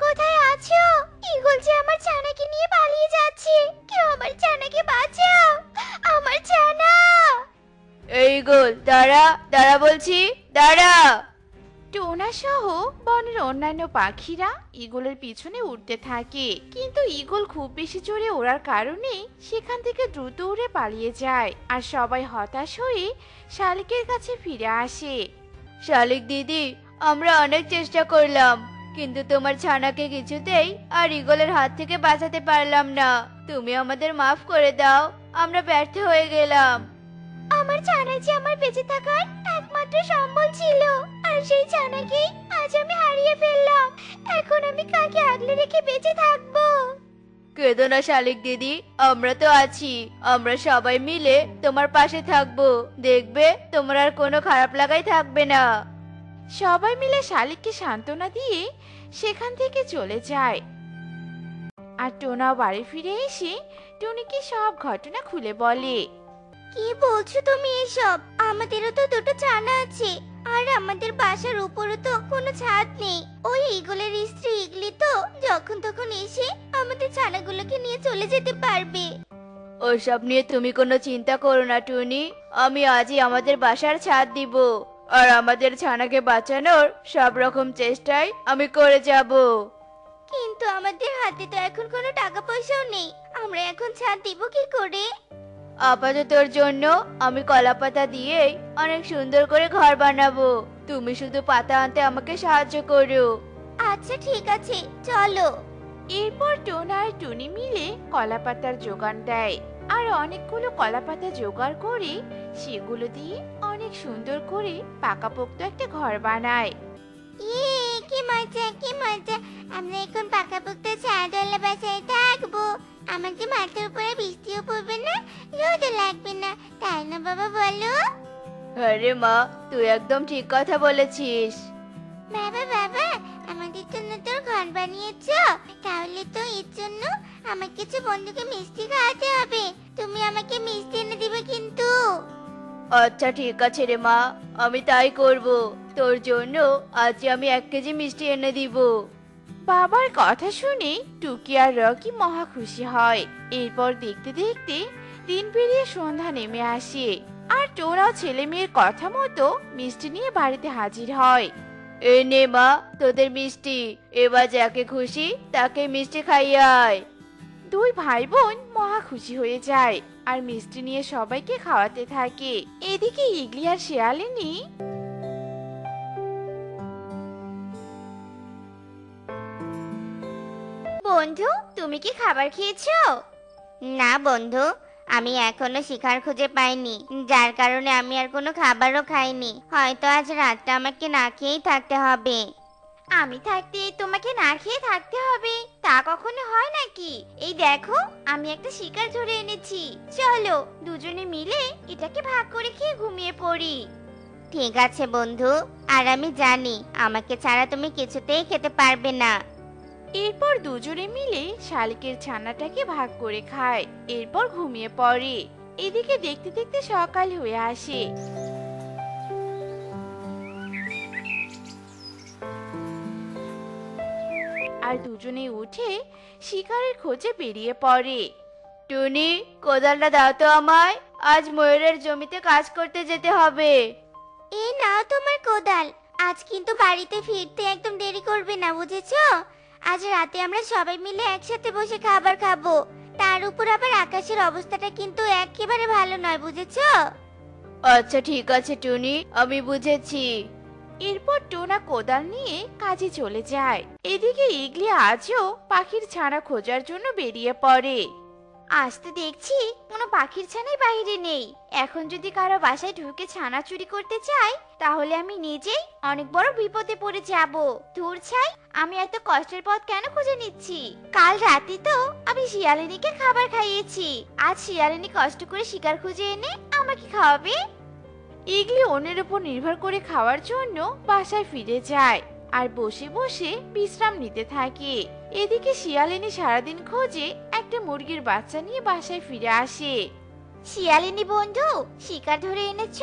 কোথায় আছো? ইগল যে আমার ছানাকে নিয়ে পালিয়ে যাচ্ছে। কেউ আমার ছানাকে বাঁচাও। আমার ছানা এই গোল দাঁড়া দাঁড়া বলছি দাঁড়া! টোনা সহ বনের অন্যান্য পাখিরা ইগলের পিছনে উড়তে থাকে। কিন্তু ইগল খুব বেশি জোরে ওড়ার কারণে সেখান থেকে দ্রুত উড়ে পালিয়ে যায় আর সবাই হতাশ হয়ে শালিকের কাছে ফিরে আসে। শালিক দিদি আমরা অনেক চেষ্টা করলাম। কিন্তু তোমার ছানাকে কিছুতেই আর ইগলের হাত থেকে বাঁচাতে পারলাম না। তুমি আমাদের মাফ করে দাও আমরা ব্যর্থ হয়ে গেলাম। আমার ছানা যে আমার বেঁচে থাকার একমাত্র সম্বল ছিল আর সেই ছানাকেই আজ আমি হারিয়ে ফেললাম। এখন আমি কাকে আগলে রেখে বেঁচে থাকব? কেঁদো না শালিক দিদি আমরা তো আছি। আমরা সবাই মিলে তোমার পাশে থাকব। দেখবে তোমার আর কোনো খারাপ লাগাই থাকবে না। সবাই মিলে শালিককে সান্ত্বনা দিয়ে সেখান থেকে চলে যায়। আর টোনাও বাড়ি ফিরে এসে টুনিকে সব ঘটনা খুলে বলে। কি বলছো তুমি এসব? আমাদেরও তো দুটো ছানা আছে। আর আমাদের বাসার উপরও তো কোনো ছাদ নেই। ওই ইগলের স্ত্রী ইগলি তো যখন তখন এসে আমাদের ছানাগুলোকে নিয়ে চলে যেতে পারবে। ওসব নিয়ে তুমি কোনো চিন্তা করো না টুনি। আমি আজই আমাদের বাসার ছাদ দিব। আর আমাদের ছানাকে বাঁচানোর সব রকম চেষ্টাই আমি করে যাব। কিন্তু আমাদের হাতে তো এখন কোনো টাকা পয়সাও নেই। আমরা এখন ছাদ দিব কি করে? আপাততর জন্য আমি কলা পাতা দিয়েই অনেক সুন্দর করে ঘর বানাবো। তুমি শুধু পাতা আনতে আমাকে সাহায্য করো। আচ্ছা ঠিক আছে চলো। এরপর টোনা আর টুনি মিলে কলাপাতার যোগান দেয়। আর অনেকগুলো কলাপাতা জোগাড় করে সেগুলো দিয়ে অনেক সুন্দর করে পাকাপোক্ত একটা ঘর বানায়। ইয়ে কি মজা কি মজা। আমরা এখন পাকাপোক্ত ছাদওয়ালা বাসায় থাকব। আমাদের মাথার উপরে বৃষ্টিও পড়বে না রোদও লাগবে না। তাই না বাবা বলো? আরে মা তুই একদম ঠিক কথা বলেছিস। বাবা বাবা আমাদের জন্য তো ঘর বানিয়েছো। তাহলে তো এর জন্য আমার কিছু বন্ধুকে মিষ্টি খাওয়াতে হবে। তুমি আমাকে মিষ্টি এনে দিবে কিন্তু। আচ্ছা ঠিক আছে রে মা আমি তাই করব। তোর জন্য আজ আমি এক কেজি মিষ্টি এনে দিব। বাবার কথা শুনে টুকি আর রকি মহা খুশি হয়। এরপর দেখতে দেখতে দিন পেরিয়ে সন্ধ্যা নেমে আসে। আর টোরাও ছেলে মেয়ের কথা মতো মিষ্টি নিয়ে বাড়িতে হাজির হয়। এ নে মা তোদের মিষ্টি এবার যাকে খুশি তাকে মিষ্টি খাইয়ায়। দুই ভাই বোন মহা খুশি হয়ে যায় আর মিষ্টি নিয়ে সবাইকে খাওয়াতে থাকে। এদিকে ইগলি আর শেয়ালিনী বন্ধু তুমি কি খাবার খেয়েছো? না বন্ধু আমি এখনও শিকার খুঁজে পাইনি। যার কারণে আমি আর কোনো খাবারও খাইনি। হয়তো আজ রাতটা আমাকে না খেয়েই থাকতে হবে। আমি থাকতে তোমাকে না খেয়ে থাকতে হবে। হয় এই দেখো, আমি একটা শিকার ধরে এনেছি। চলো, দুজনে মিলে এটাকে ভাগ করে খেয়ে ঘুমিয়ে পড়ি। ঠিক আছে বন্ধু, আর আমি জানি, আমাকে ছাড়া তুমি কিছুতেই খেতে পারবে না। এরপর দুজনে মিলে শালিকের ছানাটাকে ভাগ করে খায়, এরপর ঘুমিয়ে পড়ে। এদিকে দেখতে দেখতে সকাল হয়ে আসে। আর দুজনে উঠে শিকারের খোঁজে বেরিয়ে পড়ে। টুনি কোদালটা দাও তো আমায়। আজ ময়ূরের জমিতে কাজ করতে যেতে হবে। এই নাও তোমার কোদাল। আজ কিন্তু বাড়িতে ফিরতে একদম দেরি করবে না বুঝেছ? আজ রাতে আমরা সবাই মিলে একসাথে বসে খাবার খাব। তার উপর আবার আকাশের অবস্থাটা কিন্তু একেবারে ভালো নয় বুঝেছ? আচ্ছা ঠিক আছে টুনি। আমি বুঝেছি। এরপর টোনা কোদাল নিয়ে কাজে চলে যায়। এদিকে ইগলি আজও পাখির ছানা খোঁজার জন্য বেরিয়ে পড়ে। আজ তো দেখছি কোনো পাখির ছানাই বাইরে নেই। এখন যদি কারও বাসায় ঢুকে ছানা চুরি করতে চাই তাহলে আমি নিজেই অনেক বড় বিপদে পড়ে যাব। দূর ছাই, আমি এত কষ্টের পথ কেন খুঁজে নিচ্ছি? কাল রাতে তো আমি শিয়ালিনীকে খাবার খাইয়েছি। আজ শিয়ালিনী কষ্ট করে শিকার খুঁজে এনে আমাকে খাওয়াবে? ইগলি অন্যের উপর নির্ভর করে খাওয়ার জন্য বাসায় ফিরে যায় আর বসে বসে বিশ্রাম নিতে থাকে। এদিকে শিয়ালিনী সারাদিন খোঁজে একটা মুরগির বাচ্চা নিয়ে বাসায় ফিরে আসে। শিয়ালিনী বন্ধু শিকার ধরে এনেছ?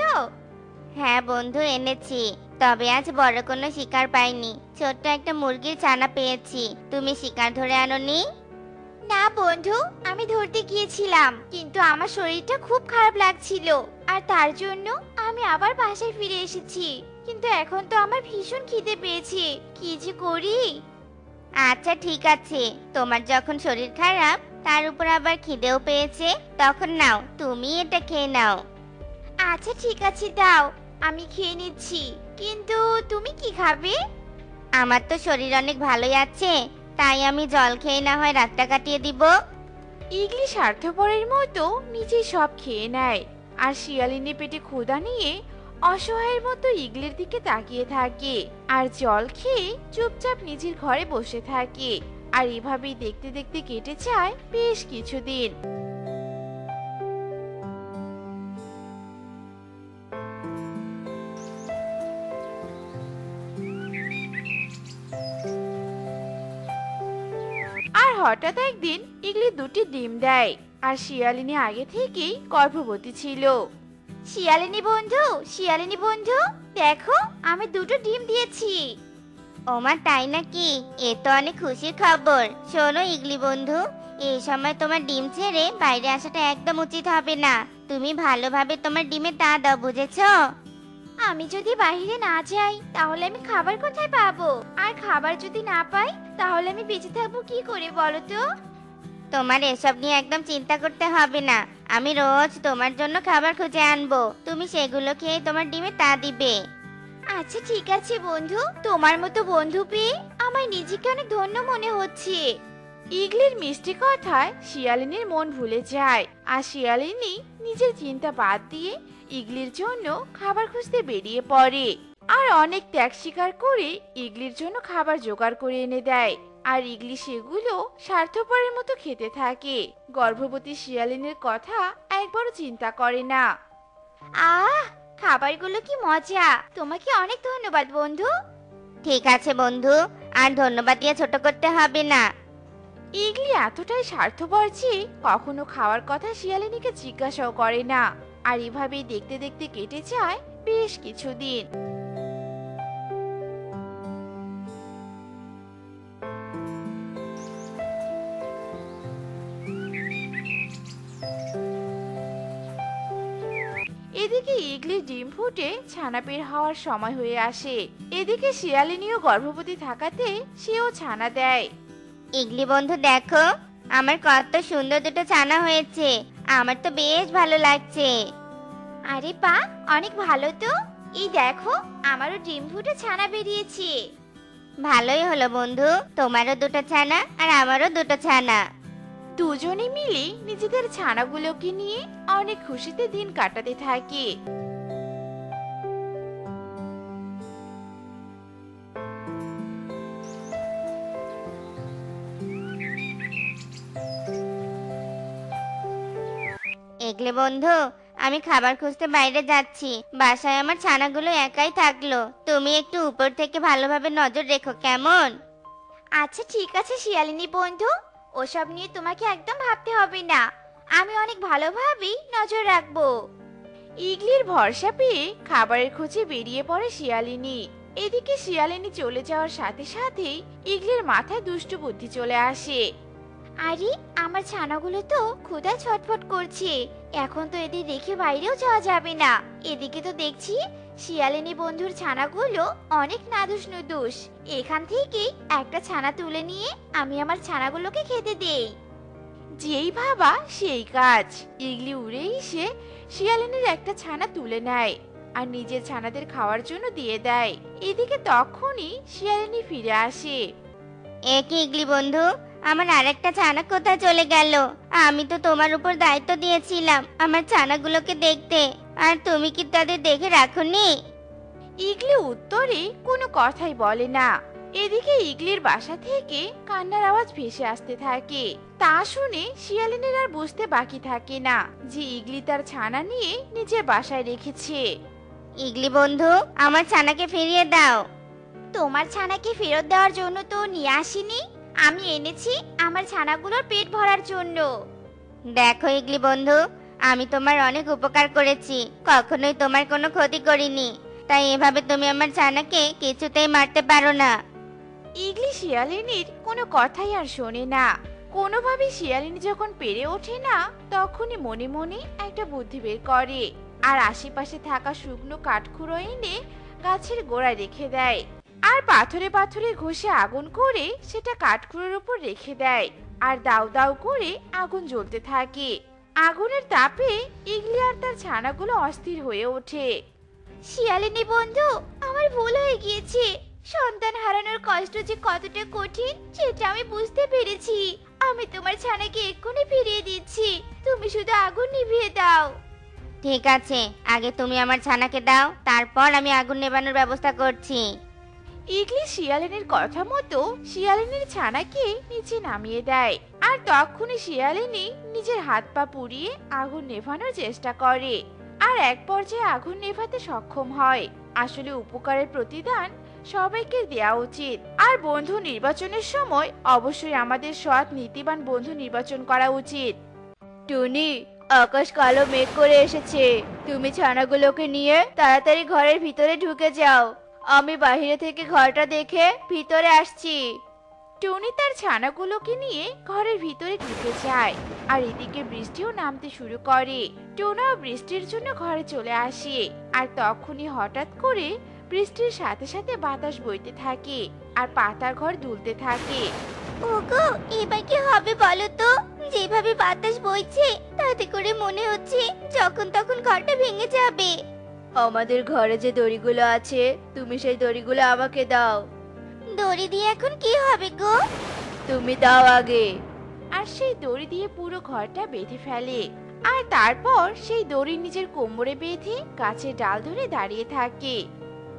হ্যাঁ বন্ধু এনেছি। তবে আজ বড় কোনো শিকার পাইনি। ছোট্ট একটা মুরগির ছানা পেয়েছি। তুমি শিকার ধরে আনোনি? না বন্ধু, আমি ধরতে গিয়েছিলাম, কিন্তু আমার শরীরটা খুব খারাপ লাগছিল। আর তার জন্য আমি আবার বাসায় ফিরে এসেছি, কিন্তু এখন তো আমার ভীষণ খিদে পেয়েছে, কি যে করি? আচ্ছা ঠিক আছে, তোমার যখন শরীর খারাপ, তার উপর আবার খিদেও পেয়েছে, তখন নাও, তুমি এটা খেয়ে নাও। আচ্ছা ঠিক আছে, দাও, আমি খেয়ে নিচ্ছি, কিন্তু তুমি কি খাবে? আমার তো শরীর অনেক ভালোই আছে তাই আমি জল খেয়ে না হয় রাতটা কাটিয়ে দিব। ইগলি স্বার্থপরের মতো নিজে সব খেয়ে নেয়। আর শিয়ালিনী পেটে ক্ষুধা নিয়ে অসহায়ের মতো ইগলির দিকে তাকিয়ে থাকে। আর জল খেয়ে চুপচাপ নিজের ঘরে বসে থাকে। আর এভাবেই দেখতে দেখতে কেটে যায় বেশ কিছুদিন। হঠাৎ একদিন ইগলি দুটি ডিম দেয় আর শিয়ালিনী আগে থেকেই গর্ভবতী ছিল। শিয়ালিনী বন্ধু শিয়ালিনী বন্ধু দেখো আমি দুটো ডিম দিয়েছি। ওমা তাই নাকি? এ তো অনেক খুশির খবর। শোনো ইগলি বন্ধু এই সময় তোমার ডিম ছেড়ে বাইরে আসাটা একদম উচিত হবে না। তুমি ভালোভাবে তোমার ডিমে তা দাও বুঝেছ? আমি যদি বাইরে না যাই তাহলে আমি খাবার কোথায় পাবো? আর খাবার যদি না পাই তাহলে আমি বেঁচে থাকব কি করে বলো তো? তোমার এসব নিয়ে একদম চিন্তা করতে হবে না। আমি রোজ তোমার জন্য খাবার খুঁজে আনব। তুমি সেগুলো খেয়ে তোমার ডিমে তা দিবে। আচ্ছা ঠিক আছে বন্ধু। তোমার মতো বন্ধু পেয়ে আমার নিজেকে অনেক ধন্য মনে হচ্ছে। ইগলির মিষ্টি কথায় শিয়ালিনীর মন ভুলে যায় আর শিয়ালিনী নিজের চিন্তা বাদ দিয়ে ইগলির জন্য খাবার খুঁজতে বেরিয়ে পড়ে। আর অনেক ত্যাগ স্বীকার করে ইগলির জন্য খাবার জোগাড় করে এনে দেয়। আর ইগলি সেগুলো স্বার্থপরের মতো খেতে থাকে। গর্ভবতী শিয়ালিনীর কথা একবারও চিন্তা করে না। আহ খাবারগুলো কি মজা। তোমাকে অনেক ধন্যবাদ বন্ধু। ঠিক আছে বন্ধু। আর ধন্যবাদ দিয়ে ছোট করতে হবে না। ইগলি এতটাই স্বার্থপর যে কখনো খাওয়ার কথা শিয়ালিনীকে জিজ্ঞাসাও করে না। আর এভাবেই দেখতে দেখতে কেটে যায় বেশ কিছুদিন। ফুটে ছানা বের হওয়ার সময় হয়ে আসে। এদিকে শিয়ালিনীও গর্ভবতী থাকাতে সেও ছানা দেয়। ইগলি বন্ধু দেখো আমার কত সুন্দর দুটো ছানা হয়েছে। আমার তো বেশ ভালো লাগছে। আরে পা অনেক ভালো তো। এই দেখো আমারও ডিম ফুটে ছানা বেরিয়েছে। ভালোই হলো বন্ধু তোমারও দুটো ছানা আর আমারও দুটো ছানা। দুজনে মিলে নিজেদের ছানাগুলোকে নিয়ে অনেক খুশিতে দিন কাটাতে থাকে। এগলে বন্ধু আমি খাবার খুঁজতে বাইরে যাচ্ছি। বাসায় আমার ছানাগুলো একাই থাকল। তুমি একটু উপর থেকে ভালোভাবে নজর রেখো কেমন? আচ্ছা ঠিক আছে শিয়ালিনী বন্ধু। ওসব নিয়ে তোমাকে একদম ভাবতে হবে না। আমি অনেক ভালোভাবেই নজর রাখব। ইগলির ভরসা পেয়ে খাবারের খোঁজে বেরিয়ে পড়ে শিয়ালিনী। এদিকে শিয়ালিনী চলে যাওয়ার সাথে সাথেই ইগলির মাথায় দুষ্টু বুদ্ধি চলে আসে। আরে আমার ছানাগুলো তো ক্ষুধায় ছটফট করছে। এখন তো এদের রেখে বাইরেও যাওয়া যাবে না। এদিকে তো দেখছি শিয়ালিনী বন্ধুর ছানাগুলো অনেক নাদুস নুদুস এখান থেকে একটা ছানা তুলে নিয়ে আমি আমার ছানাগুলোকে খেতে দেই। যেই ভাবা সেই কাজ। ইগলি উড়ে এসে শিয়ালিনীর একটা ছানা তুলে নেয় আর নিজের ছানাদের খাওয়ার জন্য দিয়ে দেয়। এদিকে তখনই শিয়ালিনী ফিরে আসে। এ কি ইগলি বন্ধু? আমার আরেকটা ছানা কোথায় চলে গেল? আমি তো তোমার উপর দায়িত্ব দিয়েছিলাম আমার ছানাগুলোকে দেখতে। আর তুমি কি তাদের দেখে রাখোনি? ইগলি উত্তরে কোনো কথাই বলে না। এদিকে ইগলির বাসা থেকে কান্নার আওয়াজ ভেসে আসতে থাকে। তা শুনে শিয়ালিনীর আর বুঝতে বাকি থাকে না যে ইগলি তার ছানা নিয়ে নিজের বাসায় রেখেছে। ইগলি বন্ধু আমার ছানাকে ফিরিয়ে দাও। তোমার ছানাকে ফেরত দেওয়ার জন্য তো নিয়ে আসিনি? আমি এনেছি আমার ছানাগুলোর পেট ভরার জন্য। দেখো ইগলি বন্ধু, আমি তোমার অনেক উপকার করেছি। কখনোই তোমার কোনো ক্ষতি করিনি। তাই এভাবে তুমি আমার ছানাকে কিছুতেই মারতে পারো না। ইগলি শিয়ালিনীর কোনো কথাই আর শোনে না। কোনোভাবে শিয়ালিনী যখন পেরে ওঠে না, তখনই মনে মনে একটা বুদ্ধি বের করে। আর আশেপাশে থাকা শুকনো কাঠখুড়ো এনে গাছের গোড়ায় রেখে দেয়। আর পাথরে পাথরে ঘষে আগুন করে সেটা কাঠখুড়োর উপর রেখে দেয় আর দাউ দাউ করে আগুন জ্বলতে থাকে। আগুনের তাপে ইগলি আর তার ছানাগুলো অস্থির হয়ে ওঠে। শিয়ালিনী বন্ধু আমার ভুল হয়ে গিয়েছে। সন্তান হারানোর কষ্ট যে কতটা কঠিন সেটা আমি বুঝতে পেরেছি। আমি তোমার ছানাকে এক্ষুনি ফিরিয়ে দিচ্ছি। তুমি শুধু আগুন নিভিয়ে দাও। ঠিক আছে আগে তুমি আমার ছানাকে দাও তারপর আমি আগুন নেবানোর ব্যবস্থা করছি। ইগলি শিয়ালিনীর কথা মতো শিয়ালিনীর ছানাকে নিচে নামিয়ে দেয় আর তখনই শিয়ালিনী নিজের হাত পা পুড়িয়ে আগুন নেভানোর চেষ্টা করে। আর এক পর্যায়ে আগুন নেভাতে সক্ষম হয়। আসলে উপকারের প্রতিদান সবাইকে দেওয়া উচিত। আর বন্ধু নির্বাচনের সময় অবশ্যই আমাদের সৎ, নীতিবান বন্ধু নির্বাচন করা উচিত। টুনি, আকাশ কালো মেঘ করে এসেছে। তুমি ছানাগুলোকে নিয়ে তাড়াতাড়ি ঘরের ভিতরে ঢুকে যাও। আমি বাইরে থেকে ঘরটা দেখে ভিতরে আসছি। টনি তার ছানাগুলোকে নিয়ে ঘরের ভিতরে ঢুকে যায় আর এদিকে বৃষ্টিও নামতে শুরু করে। টোনাও বৃষ্টির জন্য ঘরে চলে আসে আর তখনই হঠাৎ করে বৃষ্টির সাথে সাথে বাতাস বইতে থাকে আর পাতার ঘর দুলতে থাকে। ওগো, এবার কি হবে বলো তো? যেভাবে বাতাস বইছে, তাতে করে মনে হচ্ছে যখন তখন ঘরটা ভেঙে যাবে। আমাদের ঘরে যে দড়িগুলো আছে তুমি সেই দড়িগুলো আমাকে দাও। দড়ি দিয়ে এখন কি হবে গো? তুমি দাও আগে। আর সেই দড়ি দিয়ে পুরো ঘরটা বেঁধে ফেলে। আর তারপর সেই দড়ি নিজের কোমরে বেঁধে গাছের ডাল ধরে দাঁড়িয়ে থাকে।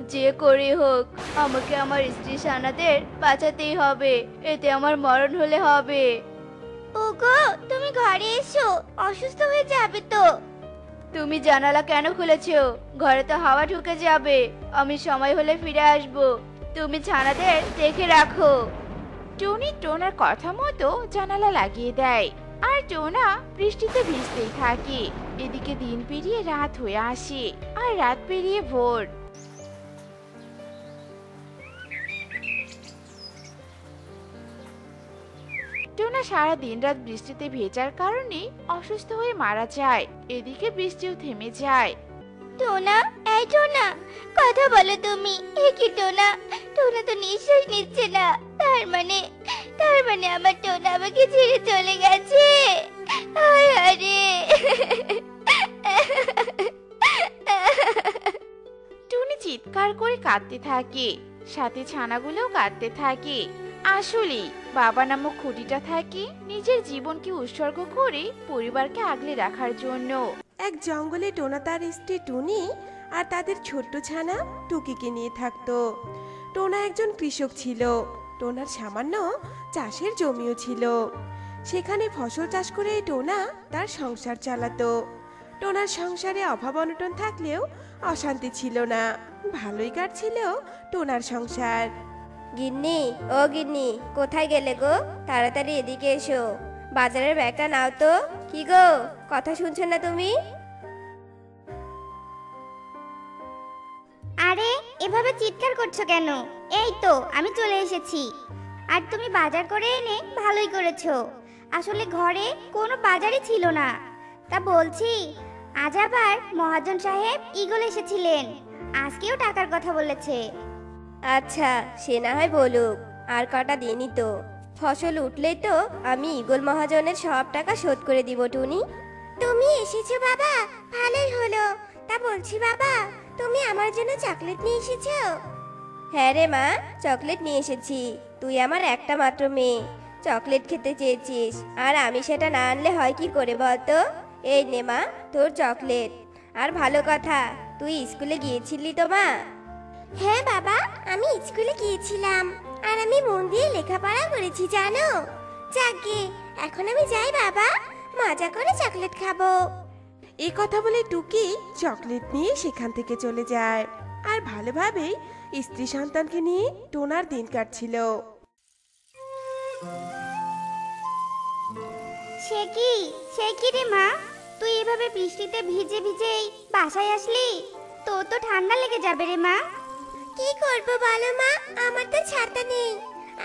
যে করে হোক আমাকে আমার স্ত্রী সানাদের বাঁচাতেই হবে। এতে আমার মরণ হলে হবে। ওগো তুমি ঘরে এসো। অসুস্থ হয়ে যাবে তো। তুমি জানালা কেন খুলেছ? ঘরে তো হাওয়া ঢুকে যাবে। আমি সময় হলে ফিরে আসব। তুমি ছানাদের দেখে রাখো। টনি টোনার কথা মতো জানালা লাগিয়ে দেয়। আর টোনা বৃষ্টিতে ভিজতেই থাকে। এদিকে দিন পেরিয়ে রাত হয়ে আসে। আর রাত পেরিয়ে ভোর। টোনা সারা দিন রাত বৃষ্টিতে ভেজার কারণে অসুস্থ হয়ে মারা যায়। এদিকে বৃষ্টিও থেমে যায়। টোনা এই টোনা কথা বলো তুমি। এ কি টোনা? টোনা তো নিঃশ্বাস নিচ্ছে না। তার মানে তার মানে আমার টোনা আমাকে ছেড়ে চলে গেছে। হায় আরে টুনি চিৎকার করে কাঁদতে থাকে। সাথে ছানাগুলোও কাঁদতে থাকে। আসলে বাবা নামক খুঁটিটা থাকি নিজের জীবনকে উৎসর্গ করে পরিবারকে আগলে রাখার জন্য। এক জঙ্গলে টোনা তার স্ত্রী টুনি আর তাদের ছোট্ট ছানা টুকিকে নিয়ে থাকতো। টোনা একজন কৃষক ছিল। টোনার সামান্য চাষের জমিও ছিল। সেখানে ফসল চাষ করে টোনা তার সংসার চালাতো। টোনার সংসারে অভাব অনটন থাকলেও অশান্তি ছিল না। ভালোই কাটছিল টোনার সংসার। গিন্নি, ও গিন্নি, কোথায় গেলে গো? তাড়াতাড়ি এদিকে এসো। বাজারের ব্যাগটা নাও তো। কি গো? কথা শুনছো না তুমি? আরে, এভাবে চিৎকার করছ কেন? এই তো, আমি চলে এসেছি। আর তুমি বাজার করে এনে ভালোই করেছ। আসলে ঘরে কোনো বাজারই ছিল না। তা বলছি, আজ আবার মহাজন সাহেব ইগল এসেছিলেন। আজকেও টাকার কথা বলেছে। আচ্ছা সে না হয় বলুক আর কটা দিনই তো। ফসল উঠলেই তো আমি ইগল মহাজনের সব টাকা শোধ করে দিব টুনি। তুমি এসেছ বাবা ভালোই হলো। তা বলছি বাবা তুমি আমার জন্য চকলেট নিয়ে এসেছ? হ্যাঁ রে মা চকলেট নিয়ে এসেছি। তুই আমার একটা মাত্র মেয়ে। চকলেট খেতে চেয়েছিস আর আমি সেটা না আনলে হয় কি করে বলতো? এই নে মা তোর চকলেট। আর ভালো কথা তুই স্কুলে গিয়েছিলি তো মা? হ্যাঁ বাবা আমি স্কুলে গিয়েছিলাম। আর আমি মন দিয়ে লেখাপড়া করেছি জানো? যাকে এখন আমি যাই বাবা মজা করে চকলেট খাব। এই কথা বলে টুকি চকলেট নিয়ে সেখান থেকে চলে যায়। আর ভালোভাবেই স্ত্রী সন্তানকে নিয়ে টোনার দিন কাটছিল। সে কি? সে কি রে মা? তুই এভাবে বৃষ্টিতে ভিজে ভিজেই বাসায় আসলি? তো তো ঠান্ডা লেগে যাবে রে মা। কি করব বলো মা? আমার তো ছাতা নেই।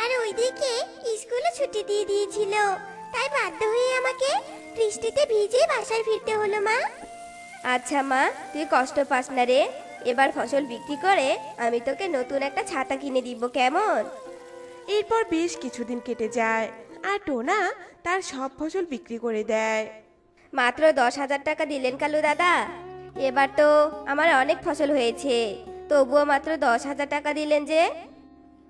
আর ওইদিকে স্কুলে ছুটি দিয়ে দিয়েছিল। তাই বাধ্য হয়ে আমাকে বৃষ্টিতে ভিজে বাসায় ফিরতে হলো মা। আচ্ছা মা তুই কষ্ট পাস না রে। এবার ফসল বিক্রি করে আমি তোকে নতুন একটা ছাতা কিনে দিব কেমন? এরপর বেশ কিছুদিন কেটে যায় আর টোনা তার সব ফসল বিক্রি করে দেয়। মাত্র দশ হাজার টাকা দিলেন কালু দাদা। এবার তো আমার অনেক ফসল হয়েছে। তবুও মাত্র দশ হাজার টাকা দিলেন যে?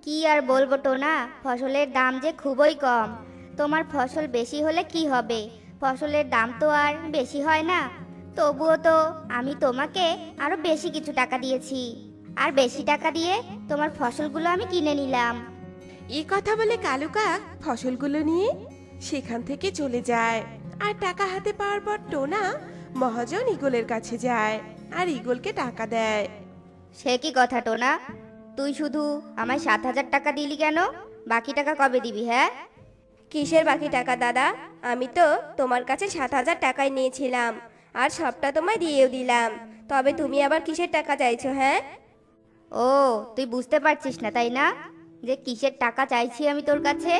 কি আর বলব টোনা ফসলের দাম যে খুবই কম। তোমার ফসল বেশি হলে কি হবে? ফসলের দাম তো আর বেশি হয় না। তবুও তো আমি তোমাকে আরও বেশি কিছু টাকা দিয়েছি। আর বেশি টাকা দিয়ে তোমার ফসলগুলো আমি কিনে নিলাম। এই কথা বলে কালু কাক ফসলগুলো নিয়ে সেখান থেকে চলে যায়। আর টাকা হাতে পাওয়ার পর টোনা মহাজন ইগলের কাছে যায়। আর ইগলকে টাকা দেয়। সে কি কথা টোনা? তুই শুধু আমায় সাত হাজার টাকা দিলি কেন? বাকি টাকা কবে দিবি হ্যাঁ? কিসের বাকি টাকা দাদা? আমি তো তোমার কাছে সাত হাজার টাকাই নিয়েছিলাম আর সবটা তোমায় দিয়েও দিলাম। তবে তুমি আবার কিসের টাকা চাইছো হ্যাঁ? ও তুই বুঝতে পারছিস না তাই না? যে কিসের টাকা চাইছি আমি তোর কাছে?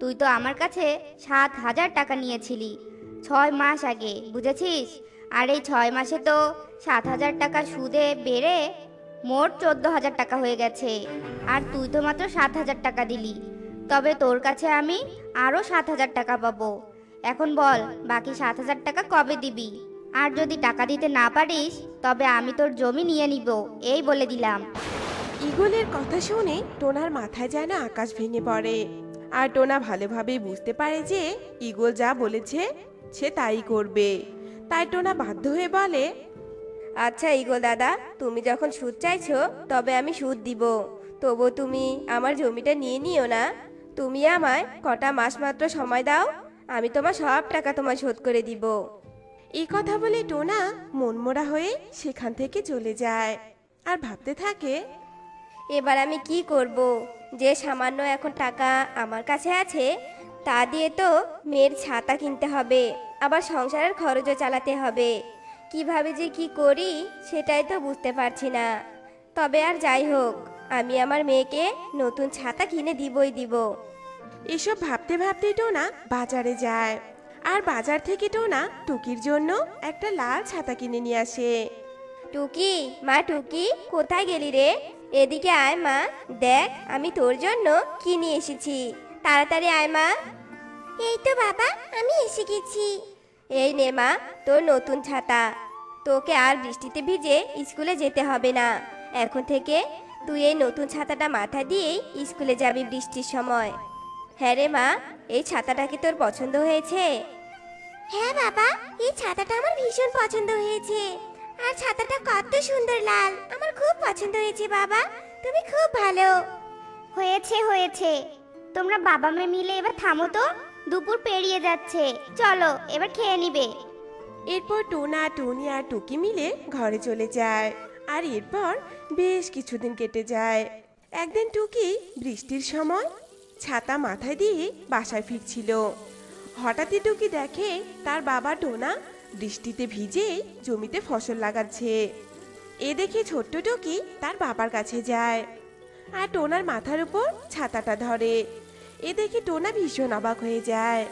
তুই তো আমার কাছে সাত হাজার টাকা নিয়েছিলি ছয় মাস আগে বুঝেছিস? আর এই ছয় মাসে তো সাত হাজার টাকা সুদে বেড়ে মোট চোদ্দ হাজার টাকা হয়ে গেছে। আর তুই তো মাত্র সাত হাজার টাকা দিলি। তবে তোর কাছে আমি আরও সাত হাজার টাকা পাবো। এখন বল, বাকি সাত হাজার টাকা কবে দিবি? আর যদি টাকা দিতে না পারিস, তবে আমি তোর জমি নিয়ে নিব, এই বলে দিলাম। ইগলের কথা শুনে টোনার মাথায় যায় না আকাশ ভেঙে পড়ে। আর টোনা ভালোভাবে বুঝতে পারে যে ইগল যা বলেছে, সে তাই করবে। তাই টোনা বাধ্য হয়ে বলে আচ্ছা ইগো দাদা, তুমি যখন সুদ চাইছো, তবে আমি সুদ দিব। তবু তুমি আমার জমিটা নিয়ে নিও না। তুমি আমায় কটা মাস মাত্র সময় দাও, আমি তোমার সব টাকা তোমায় শোধ করে দিব। এই কথা বলে টোনা মনমোরা হয়ে সেখান থেকে চলে যায়। আর ভাবতে থাকে, এবার আমি কি করব? যে সামান্য এখন টাকা আমার কাছে আছে, তা দিয়ে তো মেয়ের ছাতা কিনতে হবে, আবার সংসারের খরচও চালাতে হবে। কীভাবে যে কি করি সেটাই তো বুঝতে পারছি না। তবে আর যাই হোক আমি আমার মেয়েকে নতুন ছাতা কিনে দিবই দিব। এসব ভাবতে ভাবতে টোনা বাজারে যায়। আর বাজার থেকে টোনা টুকির জন্য একটা লাল ছাতা কিনে নিয়ে আসে। টুকি মা টুকি কোথায় গেলি রে? এদিকে আয় মা দেখ আমি তোর জন্য কিনে এসেছি। তাড়াতাড়ি আয় মা। এই তো বাবা আমি এসে গেছি। এই নে মা তোর নতুন ছাতা। তোকে আর বৃষ্টিতে ভিজে স্কুলে যেতে হবে না। এখন থেকে তুই এই নতুন ছাতাটা মাথা দিয়েই স্কুলে যাবি বৃষ্টির সময়। হ্যাঁ রে মা এই ছাতাটা কি তোর পছন্দ হয়েছে? হ্যাঁ বাবা এই ছাতাটা আমার ভীষণ পছন্দ হয়েছে। আর ছাতাটা কত সুন্দর লাল আমার খুব পছন্দ হয়েছে বাবা তুমি খুব ভালো। হয়েছে হয়েছে। তোমরা বাবা মেয়ে মিলে এবার থামো তো। দুপুর পেরিয়ে যাচ্ছে। চলো, এবার খেয়ে নিবে। এরপর টোনা টুনি আর টুকি মিলে ঘরে চলে যায়। আর এরপর বেশ কিছুদিন কেটে যায়। একদিন টুকি বৃষ্টির সময় ছাতা মাথায় দিয়ে বাসায় ফিরছিল। হঠাৎই টুকি দেখে তার বাবা টোনা বৃষ্টিতে ভিজে জমিতে ফসল লাগাচ্ছে। এ দেখে ছোট্ট টুকি তার বাবার কাছে যায়। আর টোনার মাথার উপর ছাতাটা ধরে। এ দেখে টোনা ভীষণ অবাক হয়ে যায়।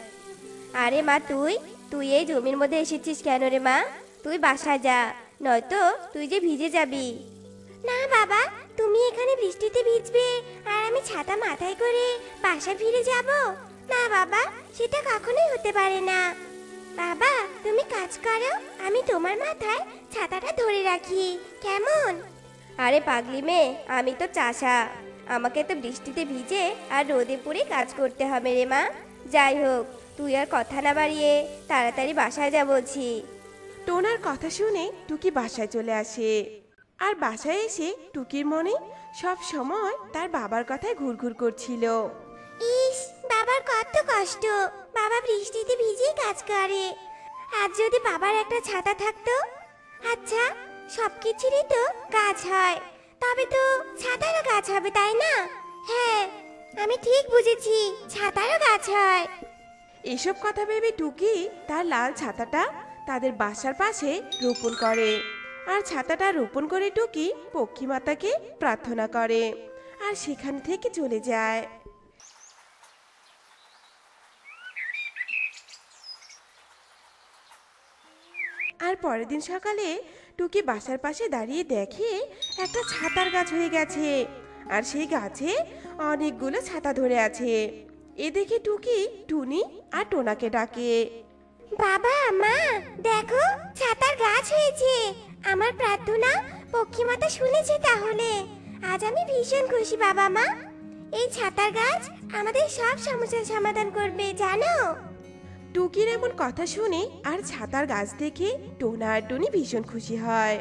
আরে মা তুই? তুই এই জমির মধ্যে এসেছিস কেন রে মা? তুই বাসায় যা নয়তো তুই যে ভিজে যাবি। না বাবা তুমি এখানে বৃষ্টিতে ভিজবে আর আমি ছাতা মাথায় করে বাসা ফিরে যাব। না বাবা সেটা কখনোই হতে পারে না। বাবা তুমি কাজ করো আমি তোমার মাথায় ছাতাটা ধরে রাখি কেমন? আরে পাগলি মেয়ে আমি তো চাষা। আমাকে তো বৃষ্টিতে ভিজে আর রোদে পুড়ে কাজ করতে হবে রে মা। যাই হোক তুই আর কথা না বাড়িয়ে তাড়াতাড়ি বাসায় যা বলছি। টোনার কথা শুনে টুকি বাসায় চলে আসে। আর বাসায় এসে টুকির মনে সব সময় তার বাবার কথায় ঘুরঘুর করছিল। ইস বাবার কত কষ্ট। বাবা বৃষ্টিতে ভিজেই কাজ করে। আর যদি বাবার একটা ছাতা থাকতো? আচ্ছা সবকিছুরই তো কাজ হয়। তবে তো ছাতারও গাছ হবে, তাই না? হ্যাঁ আমি ঠিক বুঝেছি, ছাতারও গাছ হয়। এসব কথা ভেবে টুকি তার লাল ছাতাটা তাদের বাসার পাশে রোপণ করে। আর ছাতাটা রোপণ করে টুকি পক্ষী মাতাকে প্রার্থনা করে। আর সেখান থেকে চলে যায়। আর পরের দিন সকালে টুকি বাসার পাশে দাঁড়িয়ে দেখে একটা ছাতার গাছ হয়ে গেছে। আর সেই গাছে অনেকগুলো ছাতা ধরে আছে। এ দেখে টুকি টুনি আর টোনাকে ডাকে। বাবা, মা, দেখো, ছাতার গাছ হয়েছে। আমার প্রার্থনা পক্ষীমাতা শুনেছে তাহলে। আজ আমি ভীষণ খুশি, বাবা মা। এই ছাতার গাছ আমাদের সব সমস্যার সমাধান করবে, জানো? টুকির এমন কথা শুনে আর ছাতার গাছ দেখে টোনা আর টুনি ভীষণ খুশি হয়।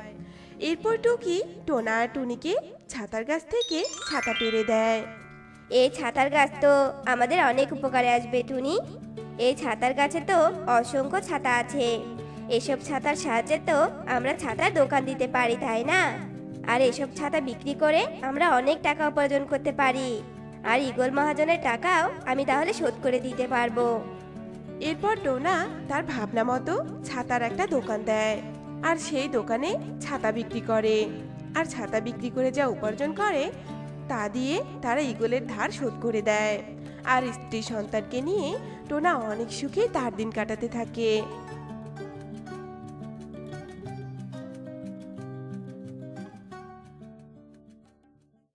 এরপর টুকি টোনা আর টুনিকে ছাতার গাছ থেকে ছাতা পেরে দেয়। এই ছাতার গাছ তো আমাদের অনেক উপকারে আসবে, টুনি। এই ছাতার গাছে তো অসংখ্য ছাতা আছে। এসব ছাতার সাহায্যে তো আমরা ছাতার দোকান দিতে পারি, তাই না? আর এসব ছাতা বিক্রি করে আমরা অনেক টাকা উপার্জন করতে পারি। আর ইগল মহাজনের টাকাও আমি তাহলে শোধ করে দিতে পারব। এরপর ডোনা তার ভাবনা মতো ছাতার একটা দোকান দেয়। আর সেই দোকানে ছাতা বিক্রি করে। আর ছাতা বিক্রি করে যা উপার্জন করে, তা দিয়ে তারা ইগলের ধার শোধ করে দেয়। আর স্ত্রী সন্তানকে নিয়ে টোনা অনেক সুখে তার দিন কাটাতে থাকে।